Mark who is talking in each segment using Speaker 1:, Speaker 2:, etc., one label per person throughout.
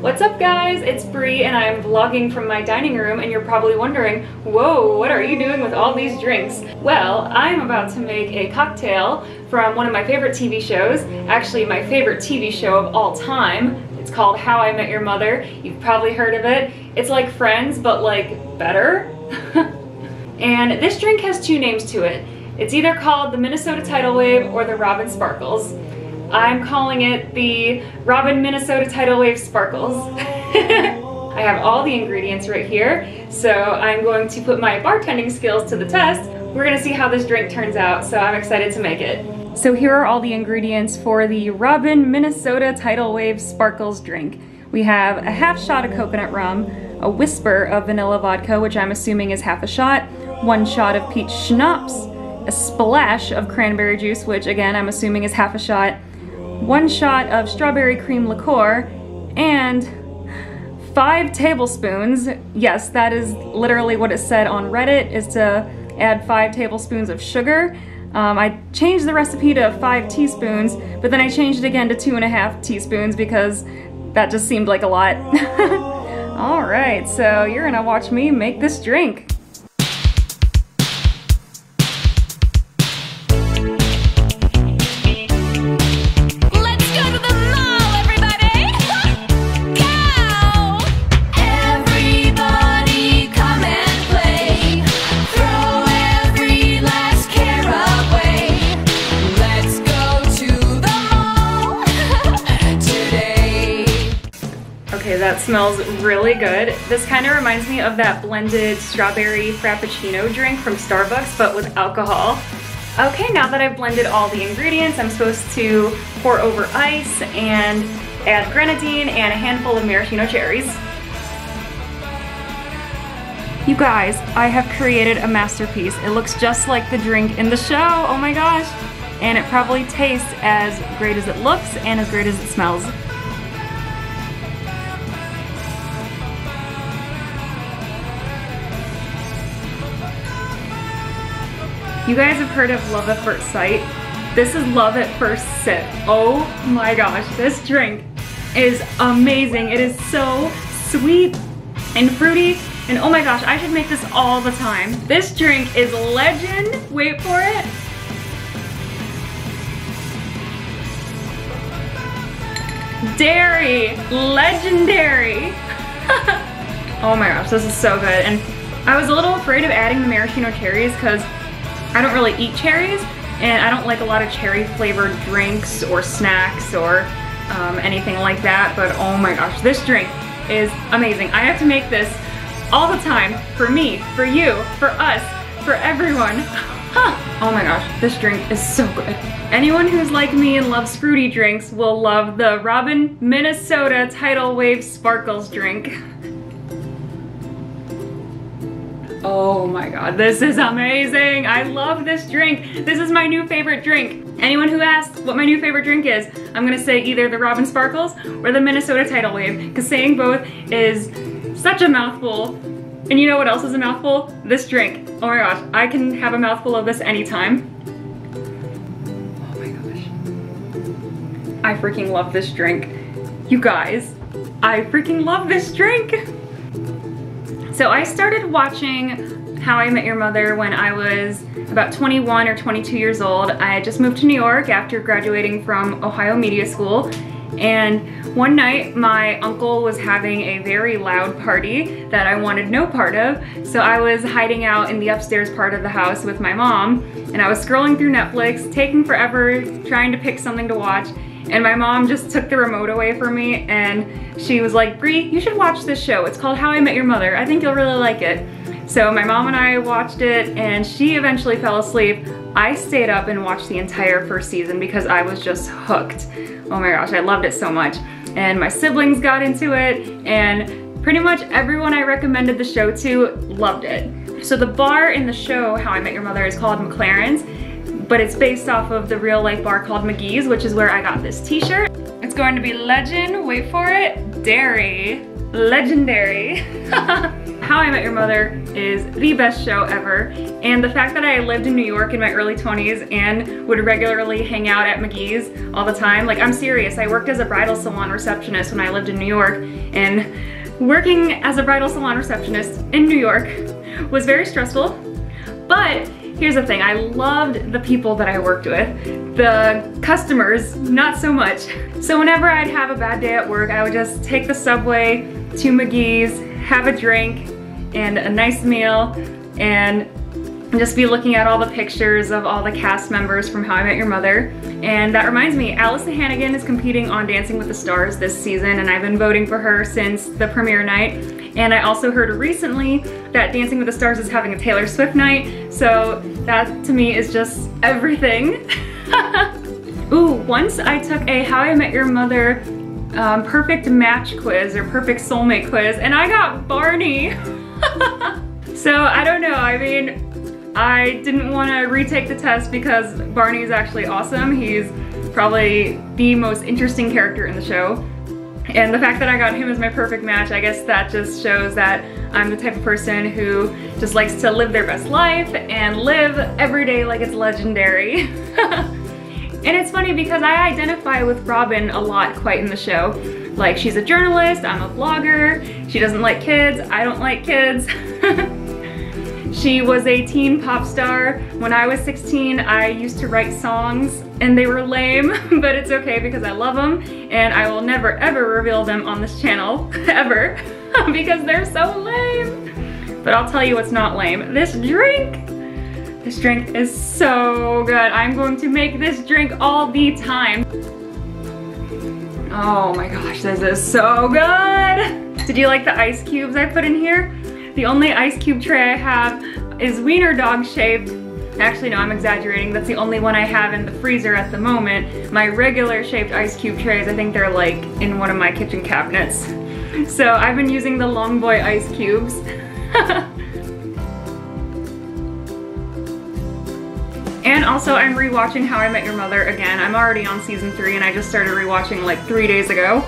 Speaker 1: What's up guys? It's Bree and I'm vlogging from my dining room and you're probably wondering, whoa, what are you doing with all these drinks? Well, I'm about to make a cocktail from one of my favorite TV shows, actually my favorite TV show of all time. It's called How I Met Your Mother. You've probably heard of it. It's like Friends, but like better. and this drink has two names to it. It's either called the Minnesota Tidal Wave or the Robin Sparkles. I'm calling it the Robin Minnesota Tidal Wave Sparkles. I have all the ingredients right here, so I'm going to put my bartending skills to the test. We're gonna see how this drink turns out, so I'm excited to make it. So here are all the ingredients for the Robin Minnesota Tidal Wave Sparkles drink. We have a half shot of coconut rum, a whisper of vanilla vodka, which I'm assuming is half a shot, one shot of peach schnapps, a splash of cranberry juice, which again I'm assuming is half a shot, one shot of strawberry cream liqueur, and five tablespoons, yes, that is literally what it said on Reddit, is to add five tablespoons of sugar. Um, I changed the recipe to five teaspoons, but then I changed it again to two and a half teaspoons because that just seemed like a lot. All right, so you're gonna watch me make this drink. Smells really good. This kind of reminds me of that blended strawberry frappuccino drink from Starbucks, but with alcohol. Okay, now that I've blended all the ingredients, I'm supposed to pour over ice and add grenadine and a handful of maraschino cherries. You guys, I have created a masterpiece. It looks just like the drink in the show, oh my gosh. And it probably tastes as great as it looks and as great as it smells. You guys have heard of love at first sight? This is love at first sip. Oh my gosh, this drink is amazing. It is so sweet and fruity and oh my gosh, I should make this all the time. This drink is legend. Wait for it. Dairy, legendary. oh my gosh, this is so good. And I was a little afraid of adding the maraschino cherries because I don't really eat cherries and I don't like a lot of cherry flavored drinks or snacks or um, anything like that, but oh my gosh, this drink is amazing. I have to make this all the time for me, for you, for us, for everyone. oh my gosh, this drink is so good. Anyone who's like me and loves fruity drinks will love the Robin Minnesota Tidal Wave Sparkles drink. Oh my god, this is amazing. I love this drink. This is my new favorite drink. Anyone who asks what my new favorite drink is, I'm gonna say either the Robin Sparkles or the Minnesota Tidal Wave, because saying both is such a mouthful. And you know what else is a mouthful? This drink. Oh my gosh, I can have a mouthful of this anytime. Oh my gosh. I freaking love this drink. You guys, I freaking love this drink. So I started watching How I Met Your Mother when I was about 21 or 22 years old. I had just moved to New York after graduating from Ohio Media School. And one night my uncle was having a very loud party that I wanted no part of. So I was hiding out in the upstairs part of the house with my mom and I was scrolling through Netflix taking forever trying to pick something to watch and my mom just took the remote away from me and she was like, Bree, you should watch this show. It's called How I Met Your Mother. I think you'll really like it. So my mom and I watched it and she eventually fell asleep. I stayed up and watched the entire first season because I was just hooked. Oh my gosh, I loved it so much. And my siblings got into it and pretty much everyone I recommended the show to loved it. So the bar in the show, How I Met Your Mother, is called McLaren's but it's based off of the real life bar called McGee's, which is where I got this t-shirt. It's going to be legend, wait for it, dairy, legendary. How I Met Your Mother is the best show ever. And the fact that I lived in New York in my early 20s and would regularly hang out at McGee's all the time, like I'm serious, I worked as a bridal salon receptionist when I lived in New York and working as a bridal salon receptionist in New York was very stressful, but here's the thing, I loved the people that I worked with. The customers, not so much. So whenever I'd have a bad day at work, I would just take the subway to McGee's, have a drink and a nice meal, and just be looking at all the pictures of all the cast members from How I Met Your Mother. And that reminds me, Alyson Hannigan is competing on Dancing with the Stars this season, and I've been voting for her since the premiere night. And I also heard recently that Dancing with the Stars is having a Taylor Swift night, so that to me is just everything. Ooh, once I took a How I Met Your Mother um, perfect match quiz or perfect soulmate quiz and I got Barney. so I don't know, I mean, I didn't want to retake the test because Barney is actually awesome. He's probably the most interesting character in the show. And the fact that I got him as my perfect match, I guess that just shows that I'm the type of person who just likes to live their best life and live every day like it's legendary. and it's funny because I identify with Robin a lot quite in the show. Like she's a journalist, I'm a blogger, she doesn't like kids, I don't like kids. She was a teen pop star. When I was 16, I used to write songs and they were lame, but it's okay because I love them and I will never ever reveal them on this channel, ever, because they're so lame. But I'll tell you what's not lame. This drink, this drink is so good. I'm going to make this drink all the time. Oh my gosh, this is so good. Did you like the ice cubes I put in here? The only ice cube tray I have is wiener dog shaped. Actually, no, I'm exaggerating. That's the only one I have in the freezer at the moment. My regular shaped ice cube trays, I think they're like in one of my kitchen cabinets. So I've been using the Long Boy ice cubes. and also I'm rewatching How I Met Your Mother again. I'm already on season three and I just started rewatching like three days ago.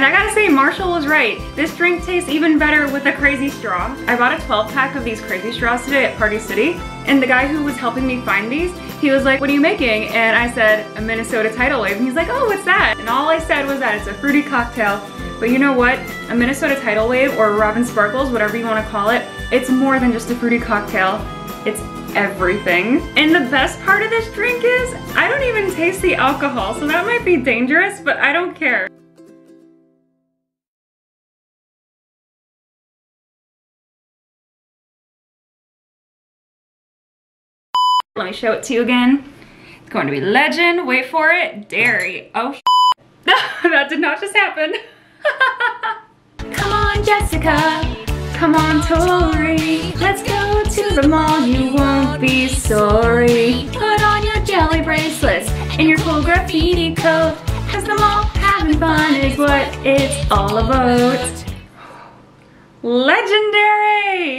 Speaker 1: And I gotta say, Marshall was right. This drink tastes even better with a crazy straw. I bought a 12 pack of these crazy straws today at Party City. And the guy who was helping me find these, he was like, what are you making? And I said, a Minnesota Tidal Wave. And he's like, oh, what's that? And all I said was that it's a fruity cocktail. But you know what? A Minnesota Tidal Wave or Robin Sparkles, whatever you wanna call it, it's more than just a fruity cocktail. It's everything. And the best part of this drink is, I don't even taste the alcohol, so that might be dangerous, but I don't care. Let me show it to you again. It's going to be legend, wait for it, dairy. Oh, that did not just happen. Come on, Jessica. Come on, Tori. Let's go to the mall, you won't be sorry. Put on your jelly bracelets and your cool graffiti coat. Cause the mall having fun is what it's all about. Legendary!